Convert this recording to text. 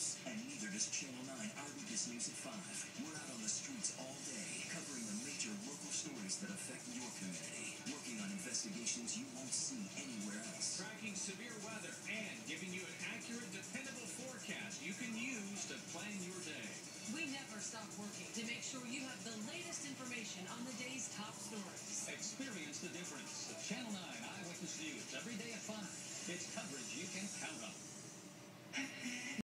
and neither does Channel 9 Eyewitness News at 5. We're out on the streets all day, covering the major local stories that affect your community, working on investigations you won't see anywhere else. Tracking severe weather and giving you an accurate, dependable forecast you can use to plan your day. We never stop working to make sure you have the latest information on the day's top stories. Experience the difference. Channel 9 Eyewitness News every day at 5. It's coverage you can